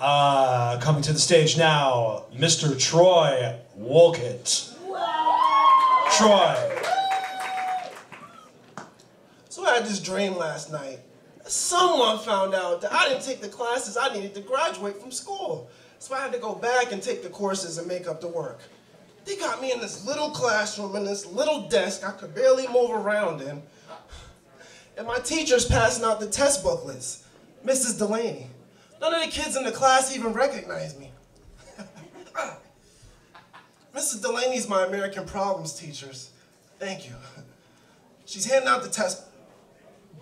Uh, coming to the stage now, Mr. Troy Walcott. Troy. So I had this dream last night. Someone found out that I didn't take the classes I needed to graduate from school. So I had to go back and take the courses and make up the work. They got me in this little classroom in this little desk I could barely move around in. And my teacher's passing out the test booklets. Mrs. Delaney. None of the kids in the class even recognize me. Mrs. Delaney's my American Problems teachers. Thank you. She's handing out the test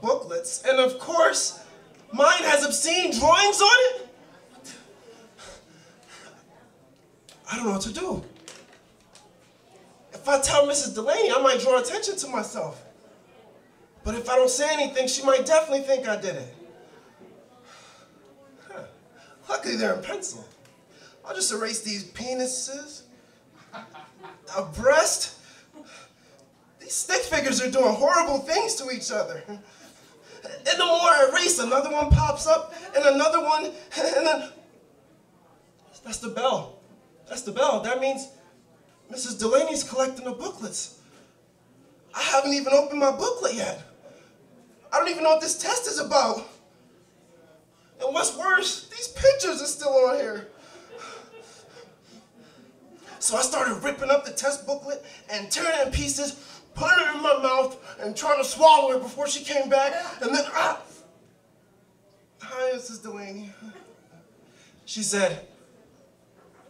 booklets, and of course, mine has obscene drawings on it. I don't know what to do. If I tell Mrs. Delaney, I might draw attention to myself. But if I don't say anything, she might definitely think I did it. They're in pencil. I'll just erase these penises, a breast. These stick figures are doing horrible things to each other. And the more I erase, another one pops up, and another one, and then that's the bell. That's the bell. That means Mrs. Delaney's collecting the booklets. I haven't even opened my booklet yet. I don't even know what this test is about. What's worse, these pictures are still on here. So I started ripping up the test booklet and tearing it in pieces, putting it in my mouth, and trying to swallow it before she came back. And then, ah! Hi, Mrs. Delaney. She said,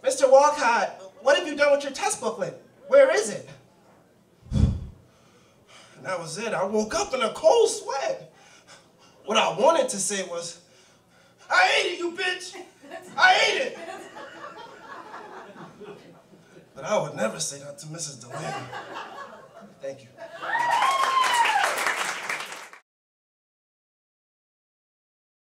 Mr. Walcott, what have you done with your test booklet? Where is it? And that was it. I woke up in a cold sweat. What I wanted to say was, I ate it, you bitch! I ate it! But I would never say that to Mrs. Delaney. Thank you.